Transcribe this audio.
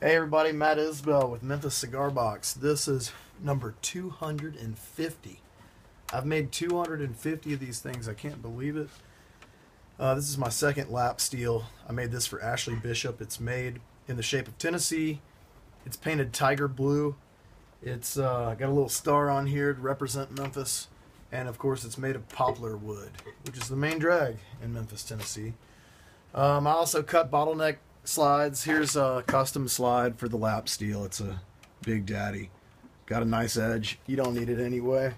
Hey everybody, Matt Isbell with Memphis Cigar Box. This is number 250. I've made 250 of these things. I can't believe it. Uh, this is my second lap steel. I made this for Ashley Bishop. It's made in the shape of Tennessee. It's painted tiger blue. It's uh, got a little star on here to represent Memphis. And of course, it's made of poplar wood, which is the main drag in Memphis, Tennessee. Um, I also cut bottleneck slides. Here's a custom slide for the lap steel. It's a Big Daddy. Got a nice edge. You don't need it anyway.